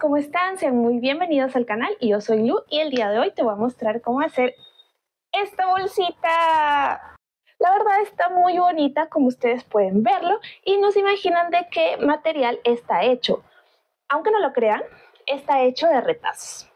¿cómo están? Sean muy bienvenidos al canal yo soy Lu y el día de hoy te voy a mostrar cómo hacer esta bolsita. La verdad está muy bonita como ustedes pueden verlo y no se imaginan de qué material está hecho. Aunque no lo crean, está hecho de retazos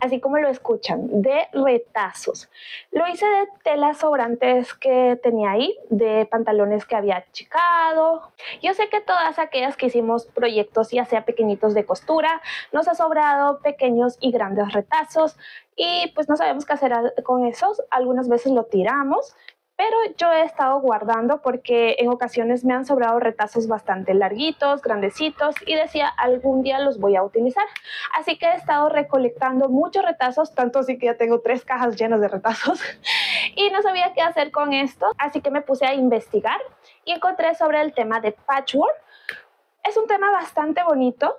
así como lo escuchan, de retazos. Lo hice de telas sobrantes que tenía ahí, de pantalones que había achicado. Yo sé que todas aquellas que hicimos proyectos, ya sea pequeñitos de costura, nos ha sobrado pequeños y grandes retazos y pues no sabemos qué hacer con esos. Algunas veces lo tiramos pero yo he estado guardando porque en ocasiones me han sobrado retazos bastante larguitos, grandecitos y decía algún día los voy a utilizar. Así que he estado recolectando muchos retazos, tanto así que ya tengo tres cajas llenas de retazos y no sabía qué hacer con esto, así que me puse a investigar y encontré sobre el tema de patchwork. Es un tema bastante bonito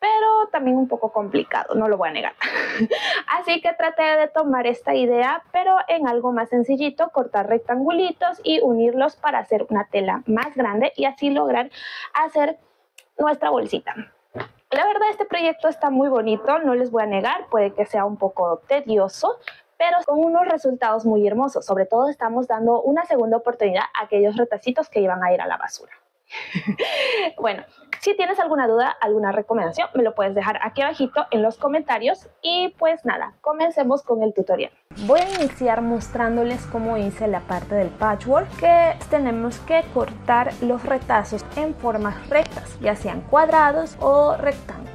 pero también un poco complicado, no lo voy a negar. Así que traté de tomar esta idea, pero en algo más sencillito, cortar rectangulitos y unirlos para hacer una tela más grande y así lograr hacer nuestra bolsita. La verdad este proyecto está muy bonito, no les voy a negar, puede que sea un poco tedioso, pero con unos resultados muy hermosos. Sobre todo estamos dando una segunda oportunidad a aquellos retacitos que iban a ir a la basura. bueno, si tienes alguna duda, alguna recomendación, me lo puedes dejar aquí abajito en los comentarios. Y pues nada, comencemos con el tutorial. Voy a iniciar mostrándoles cómo hice la parte del patchwork, que tenemos que cortar los retazos en formas rectas, ya sean cuadrados o rectángulos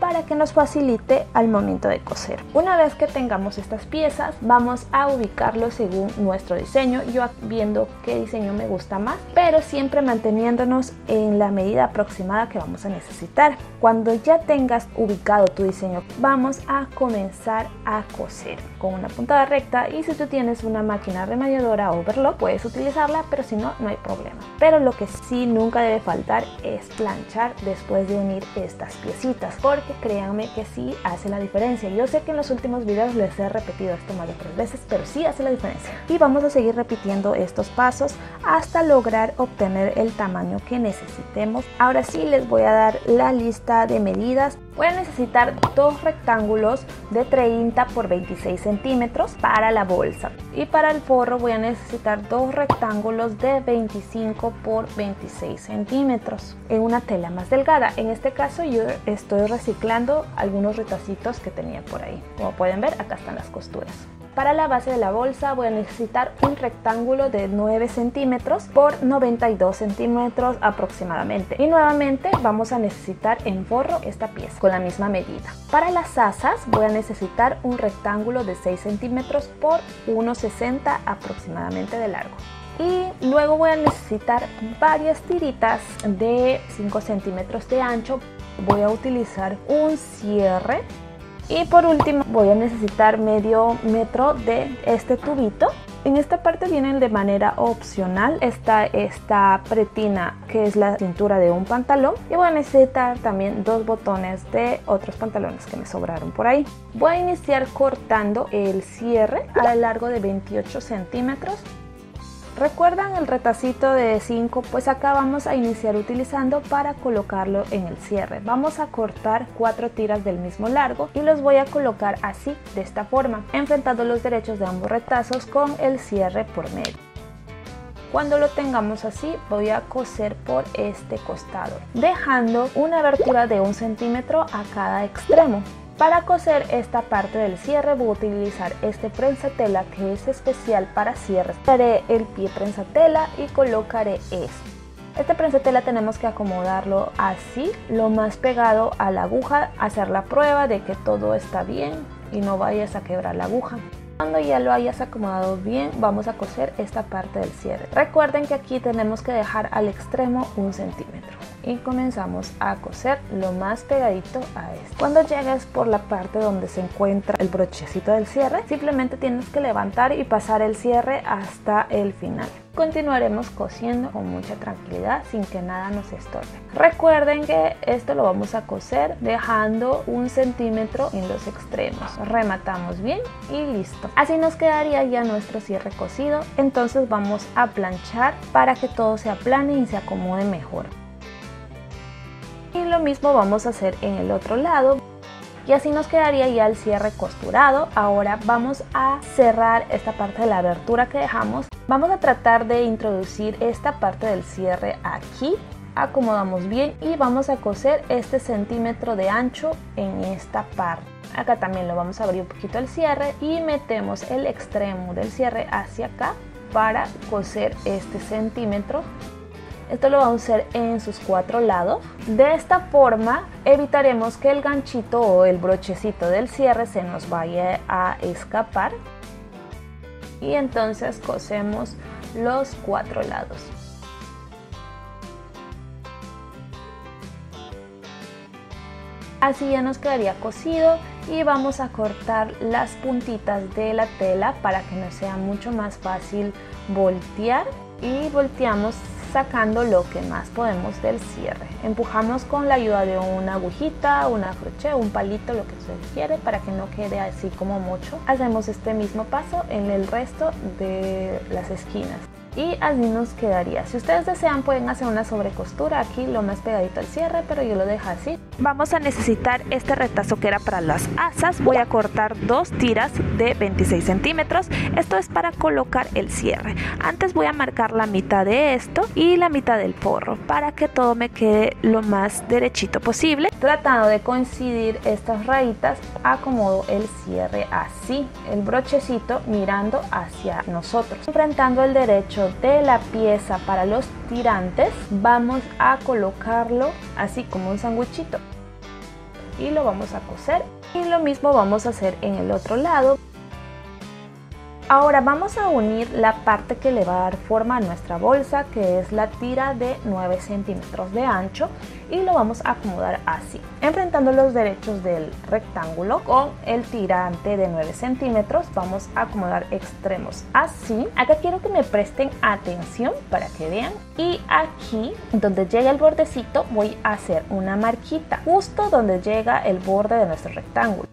para que nos facilite al momento de coser. Una vez que tengamos estas piezas, vamos a ubicarlo según nuestro diseño, yo viendo qué diseño me gusta más, pero siempre manteniéndonos en la medida aproximada que vamos a necesitar. Cuando ya tengas ubicado tu diseño, vamos a comenzar a coser con una puntada recta y si tú tienes una máquina remalladora overlock, puedes utilizarla, pero si no, no hay problema. Pero lo que sí nunca debe faltar es planchar después de unir estas piecitas porque créanme que sí hace la diferencia. Yo sé que en los últimos videos les he repetido esto más de tres veces, pero sí hace la diferencia. Y vamos a seguir repitiendo estos pasos hasta lograr obtener el tamaño que necesitemos. Ahora sí les voy a dar la lista de medidas. Voy a necesitar dos rectángulos de 30 por 26 centímetros para la bolsa. Y para el forro voy a necesitar dos rectángulos de 25 por 26 centímetros en una tela más delgada. En este caso yo estoy reciclando algunos retacitos que tenía por ahí. Como pueden ver, acá están las costuras. Para la base de la bolsa voy a necesitar un rectángulo de 9 centímetros por 92 centímetros aproximadamente. Y nuevamente vamos a necesitar en forro esta pieza con la misma medida. Para las asas voy a necesitar un rectángulo de 6 centímetros por 1,60 aproximadamente de largo y luego voy a necesitar varias tiritas de 5 centímetros de ancho voy a utilizar un cierre y por último voy a necesitar medio metro de este tubito. En esta parte vienen de manera opcional. Está esta pretina que es la cintura de un pantalón. Y voy a necesitar también dos botones de otros pantalones que me sobraron por ahí. Voy a iniciar cortando el cierre a lo largo de 28 centímetros ¿Recuerdan el retacito de 5? Pues acá vamos a iniciar utilizando para colocarlo en el cierre. Vamos a cortar cuatro tiras del mismo largo y los voy a colocar así, de esta forma, enfrentando los derechos de ambos retazos con el cierre por medio. Cuando lo tengamos así voy a coser por este costado, dejando una abertura de un centímetro a cada extremo. Para coser esta parte del cierre voy a utilizar este prensatela que es especial para cierres. Haré el pie prensatela y colocaré esto. Este prensatela tenemos que acomodarlo así, lo más pegado a la aguja, hacer la prueba de que todo está bien y no vayas a quebrar la aguja. Cuando ya lo hayas acomodado bien, vamos a coser esta parte del cierre. Recuerden que aquí tenemos que dejar al extremo un centímetro y comenzamos a coser lo más pegadito a esto. Cuando llegues por la parte donde se encuentra el brochecito del cierre, simplemente tienes que levantar y pasar el cierre hasta el final. Continuaremos cosiendo con mucha tranquilidad sin que nada nos estorbe. Recuerden que esto lo vamos a coser dejando un centímetro en los extremos. Rematamos bien y listo. Así nos quedaría ya nuestro cierre cosido. Entonces vamos a planchar para que todo se aplane y se acomode mejor. Y lo mismo vamos a hacer en el otro lado y así nos quedaría ya el cierre costurado. Ahora vamos a cerrar esta parte de la abertura que dejamos. Vamos a tratar de introducir esta parte del cierre aquí. Acomodamos bien y vamos a coser este centímetro de ancho en esta parte. Acá también lo vamos a abrir un poquito el cierre y metemos el extremo del cierre hacia acá para coser este centímetro esto lo vamos a hacer en sus cuatro lados. De esta forma evitaremos que el ganchito o el brochecito del cierre se nos vaya a escapar. Y entonces cosemos los cuatro lados. Así ya nos quedaría cosido y vamos a cortar las puntitas de la tela para que nos sea mucho más fácil voltear y volteamos sacando lo que más podemos del cierre. Empujamos con la ayuda de una agujita, una crochet, un palito, lo que se quiere para que no quede así como mucho. Hacemos este mismo paso en el resto de las esquinas y así nos quedaría. Si ustedes desean pueden hacer una sobrecostura aquí lo más pegadito al cierre, pero yo lo dejo así. Vamos a necesitar este retazo que era para las asas. Voy a cortar dos tiras de 26 centímetros. Esto es para colocar el cierre. Antes voy a marcar la mitad de esto y la mitad del forro para que todo me quede lo más derechito posible. Tratando de coincidir estas rayitas, acomodo el cierre así, el brochecito mirando hacia nosotros, enfrentando el derecho de la pieza para los tirantes vamos a colocarlo así como un sándwichito y lo vamos a coser. Y lo mismo vamos a hacer en el otro lado Ahora vamos a unir la parte que le va a dar forma a nuestra bolsa, que es la tira de 9 centímetros de ancho y lo vamos a acomodar así, enfrentando los derechos del rectángulo con el tirante de 9 centímetros. Vamos a acomodar extremos así. Acá quiero que me presten atención para que vean. Y aquí, donde llega el bordecito, voy a hacer una marquita justo donde llega el borde de nuestro rectángulo.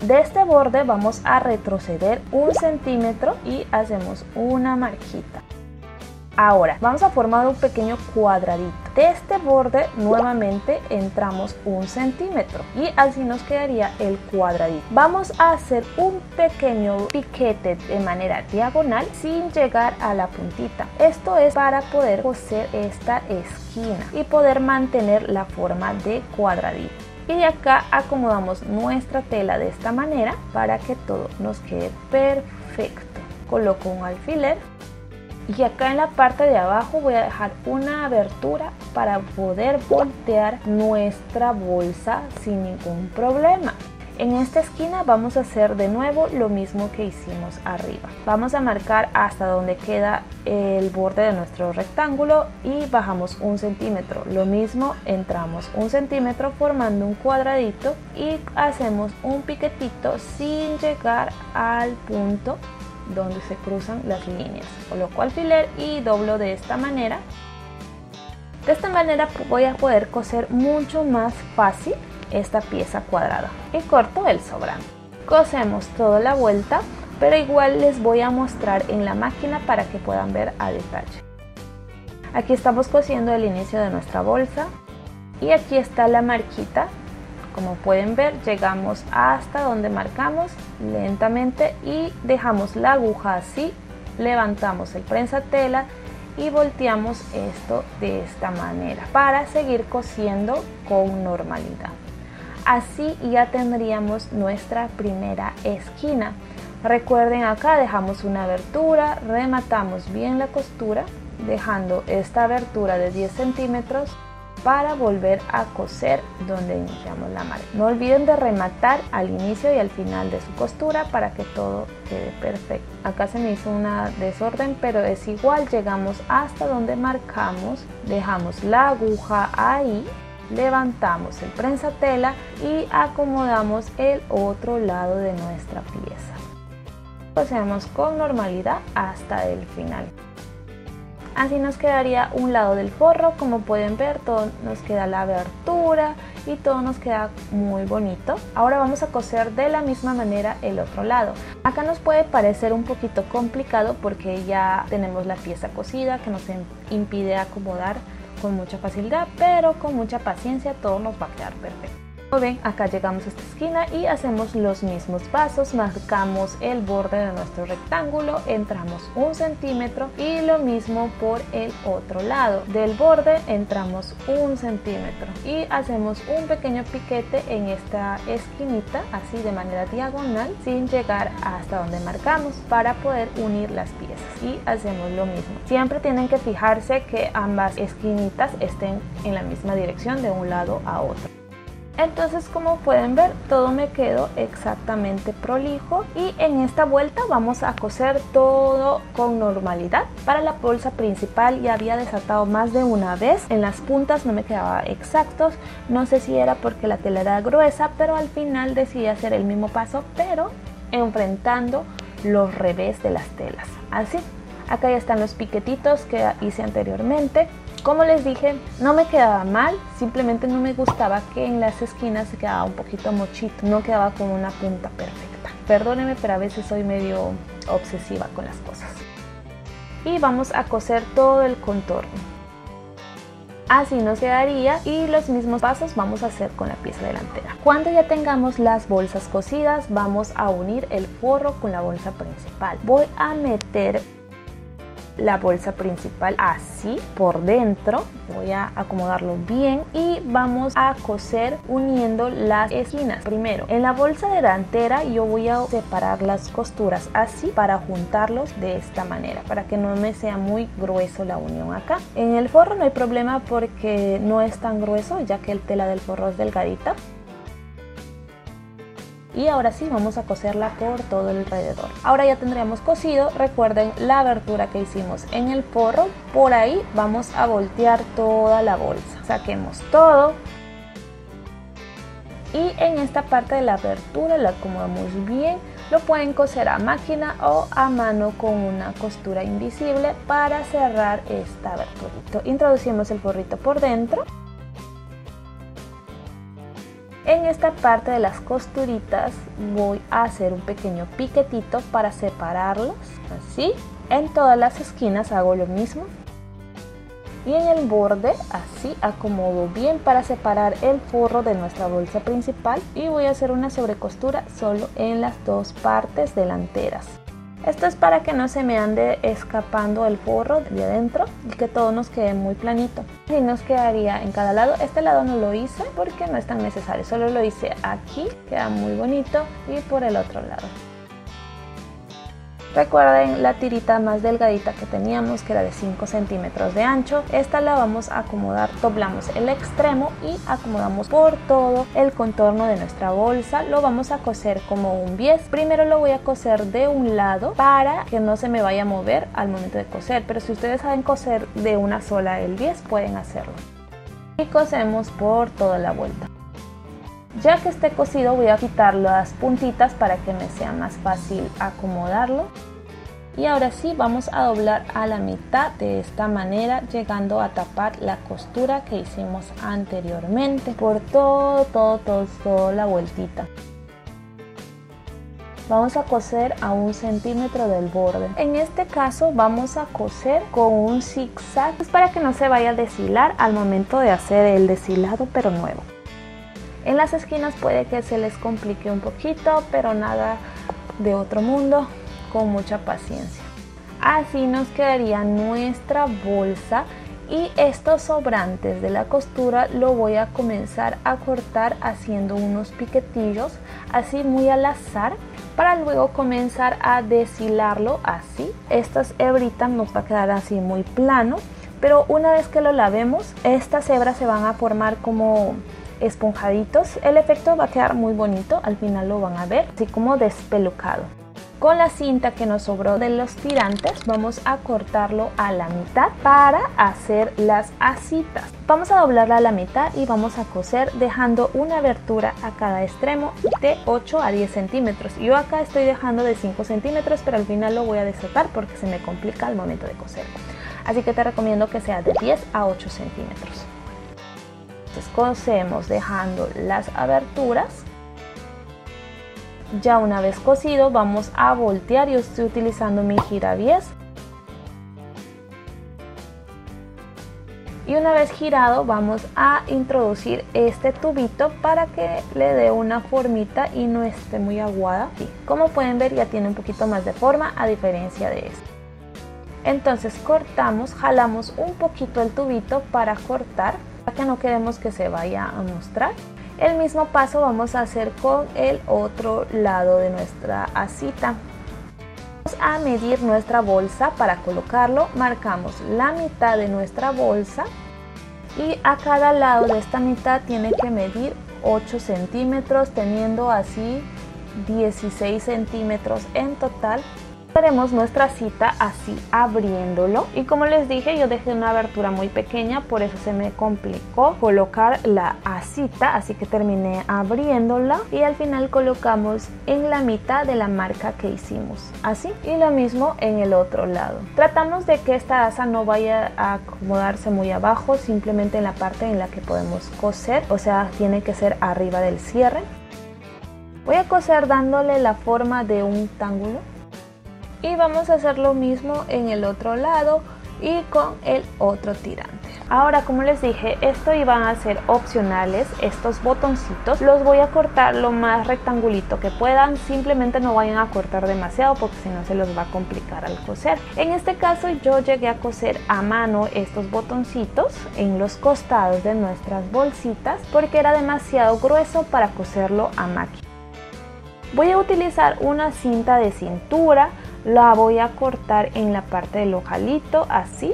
De este borde vamos a retroceder un centímetro y hacemos una marquita. Ahora vamos a formar un pequeño cuadradito. De este borde nuevamente entramos un centímetro y así nos quedaría el cuadradito. Vamos a hacer un pequeño piquete de manera diagonal sin llegar a la puntita. Esto es para poder coser esta esquina y poder mantener la forma de cuadradito y de acá acomodamos nuestra tela de esta manera para que todo nos quede perfecto. Coloco un alfiler y acá en la parte de abajo voy a dejar una abertura para poder voltear nuestra bolsa sin ningún problema en esta esquina vamos a hacer de nuevo lo mismo que hicimos arriba. Vamos a marcar hasta donde queda el borde de nuestro rectángulo y bajamos un centímetro. Lo mismo, entramos un centímetro formando un cuadradito y hacemos un piquetito sin llegar al punto donde se cruzan las líneas. Coloco alfiler y doblo de esta manera. De esta manera voy a poder coser mucho más fácil esta pieza cuadrada y corto el sobrante. Cosemos toda la vuelta, pero igual les voy a mostrar en la máquina para que puedan ver a detalle. Aquí estamos cosiendo el inicio de nuestra bolsa y aquí está la marquita. Como pueden ver, llegamos hasta donde marcamos lentamente y dejamos la aguja así, levantamos el prensa tela y volteamos esto de esta manera para seguir cosiendo con normalidad. Así ya tendríamos nuestra primera esquina. Recuerden acá dejamos una abertura, rematamos bien la costura dejando esta abertura de 10 centímetros para volver a coser donde iniciamos la marca. No olviden de rematar al inicio y al final de su costura para que todo quede perfecto. Acá se me hizo una desorden pero es igual, llegamos hasta donde marcamos, dejamos la aguja ahí levantamos el prensa tela y acomodamos el otro lado de nuestra pieza. Cosemos con normalidad hasta el final. Así nos quedaría un lado del forro, como pueden ver todo nos queda la abertura y todo nos queda muy bonito. Ahora vamos a coser de la misma manera el otro lado. Acá nos puede parecer un poquito complicado porque ya tenemos la pieza cosida que nos impide acomodar con mucha facilidad, pero con mucha paciencia todo nos va a quedar perfecto ven, acá llegamos a esta esquina y hacemos los mismos pasos, marcamos el borde de nuestro rectángulo, entramos un centímetro y lo mismo por el otro lado. Del borde entramos un centímetro y hacemos un pequeño piquete en esta esquinita, así de manera diagonal, sin llegar hasta donde marcamos para poder unir las piezas. Y hacemos lo mismo. Siempre tienen que fijarse que ambas esquinitas estén en la misma dirección de un lado a otro. Entonces como pueden ver todo me quedó exactamente prolijo y en esta vuelta vamos a coser todo con normalidad. Para la bolsa principal ya había desatado más de una vez, en las puntas no me quedaba exactos, no sé si era porque la tela era gruesa pero al final decidí hacer el mismo paso pero enfrentando los revés de las telas, así. Acá ya están los piquetitos que hice anteriormente como les dije, no me quedaba mal, simplemente no me gustaba que en las esquinas se quedaba un poquito mochito, no quedaba con una punta perfecta. Perdónenme, pero a veces soy medio obsesiva con las cosas. Y vamos a coser todo el contorno. Así nos quedaría y los mismos pasos vamos a hacer con la pieza delantera. Cuando ya tengamos las bolsas cosidas vamos a unir el forro con la bolsa principal. Voy a meter la bolsa principal así por dentro. Voy a acomodarlo bien y vamos a coser uniendo las esquinas. Primero en la bolsa delantera yo voy a separar las costuras así para juntarlos de esta manera para que no me sea muy grueso la unión acá. En el forro no hay problema porque no es tan grueso ya que el tela del forro es delgadita y ahora sí vamos a coserla por todo el alrededor. Ahora ya tendríamos cosido, recuerden la abertura que hicimos en el forro, por ahí vamos a voltear toda la bolsa. Saquemos todo y en esta parte de la abertura la acomodamos bien lo pueden coser a máquina o a mano con una costura invisible para cerrar esta abertura. Introducimos el forrito por dentro en esta parte de las costuritas voy a hacer un pequeño piquetito para separarlos, así. En todas las esquinas hago lo mismo. Y en el borde, así acomodo bien para separar el forro de nuestra bolsa principal. Y voy a hacer una sobrecostura solo en las dos partes delanteras. Esto es para que no se me ande escapando el forro de adentro y que todo nos quede muy planito. Y nos quedaría en cada lado. Este lado no lo hice porque no es tan necesario. Solo lo hice aquí, queda muy bonito. Y por el otro lado. Recuerden la tirita más delgadita que teníamos que era de 5 centímetros de ancho. Esta la vamos a acomodar, doblamos el extremo y acomodamos por todo el contorno de nuestra bolsa. Lo vamos a coser como un bies. Primero lo voy a coser de un lado para que no se me vaya a mover al momento de coser. Pero si ustedes saben coser de una sola el bies pueden hacerlo. Y cosemos por toda la vuelta. Ya que esté cosido voy a quitar las puntitas para que me sea más fácil acomodarlo. Y ahora sí vamos a doblar a la mitad de esta manera llegando a tapar la costura que hicimos anteriormente por todo, todo, todo, toda la vueltita. Vamos a coser a un centímetro del borde. En este caso vamos a coser con un zigzag para que no se vaya a deshilar al momento de hacer el deshilado pero nuevo. En las esquinas puede que se les complique un poquito, pero nada de otro mundo, con mucha paciencia. Así nos quedaría nuestra bolsa y estos sobrantes de la costura lo voy a comenzar a cortar haciendo unos piquetillos así muy al azar para luego comenzar a deshilarlo así. Estas hebritas nos va a quedar así muy plano, pero una vez que lo lavemos, estas hebras se van a formar como esponjaditos. El efecto va a quedar muy bonito, al final lo van a ver, así como despelucado. Con la cinta que nos sobró de los tirantes vamos a cortarlo a la mitad para hacer las asitas. Vamos a doblarla a la mitad y vamos a coser dejando una abertura a cada extremo de 8 a 10 centímetros. Yo acá estoy dejando de 5 centímetros pero al final lo voy a desatar porque se me complica al momento de coser. Así que te recomiendo que sea de 10 a 8 centímetros. Entonces cosemos dejando las aberturas. Ya una vez cosido vamos a voltear. Yo estoy utilizando mi giravies. Y una vez girado vamos a introducir este tubito para que le dé una formita y no esté muy aguada. como pueden ver ya tiene un poquito más de forma a diferencia de este. Entonces cortamos, jalamos un poquito el tubito para cortar, que no queremos que se vaya a mostrar. El mismo paso vamos a hacer con el otro lado de nuestra asita. Vamos a medir nuestra bolsa para colocarlo. Marcamos la mitad de nuestra bolsa y a cada lado de esta mitad tiene que medir 8 centímetros teniendo así 16 centímetros en total Haremos nuestra cita así abriéndolo. Y como les dije yo dejé una abertura muy pequeña por eso se me complicó colocar la asita así que terminé abriéndola. Y al final colocamos en la mitad de la marca que hicimos así y lo mismo en el otro lado. Tratamos de que esta asa no vaya a acomodarse muy abajo simplemente en la parte en la que podemos coser o sea tiene que ser arriba del cierre. Voy a coser dándole la forma de un tángulo y vamos a hacer lo mismo en el otro lado y con el otro tirante. Ahora como les dije, esto iban a ser opcionales, estos botoncitos los voy a cortar lo más rectangulito que puedan, simplemente no vayan a cortar demasiado porque si no se los va a complicar al coser. En este caso yo llegué a coser a mano estos botoncitos en los costados de nuestras bolsitas porque era demasiado grueso para coserlo a máquina. Voy a utilizar una cinta de cintura la voy a cortar en la parte del ojalito así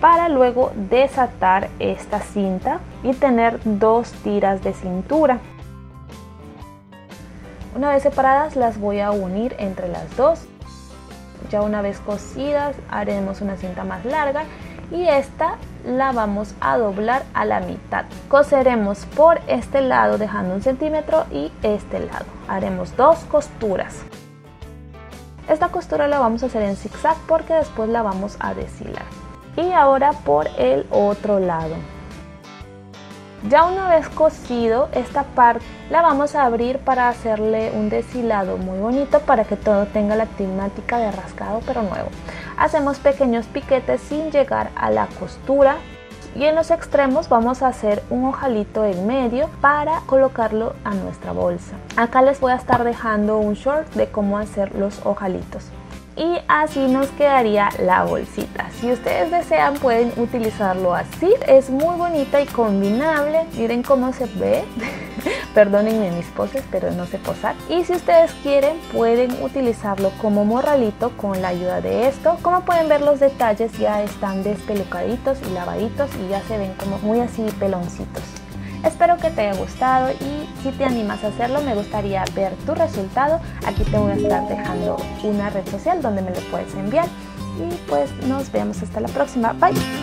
para luego desatar esta cinta y tener dos tiras de cintura. Una vez separadas las voy a unir entre las dos. Ya una vez cosidas haremos una cinta más larga y esta la vamos a doblar a la mitad. Coseremos por este lado dejando un centímetro y este lado. Haremos dos costuras. Esta costura la vamos a hacer en zigzag porque después la vamos a deshilar. Y ahora por el otro lado. Ya una vez cosido esta parte la vamos a abrir para hacerle un deshilado muy bonito para que todo tenga la temática de rascado pero nuevo. Hacemos pequeños piquetes sin llegar a la costura y en los extremos vamos a hacer un ojalito en medio para colocarlo a nuestra bolsa. Acá les voy a estar dejando un short de cómo hacer los ojalitos y así nos quedaría la bolsita. Si ustedes desean pueden utilizarlo así, es muy bonita y combinable. Miren cómo se ve. Perdónenme mis poses, pero no sé posar. Y si ustedes quieren pueden utilizarlo como morralito con la ayuda de esto. Como pueden ver los detalles ya están despelucaditos y lavaditos y ya se ven como muy así peloncitos. Espero que te haya gustado y si te animas a hacerlo me gustaría ver tu resultado. Aquí te voy a estar dejando una red social donde me lo puedes enviar y pues nos vemos hasta la próxima. Bye.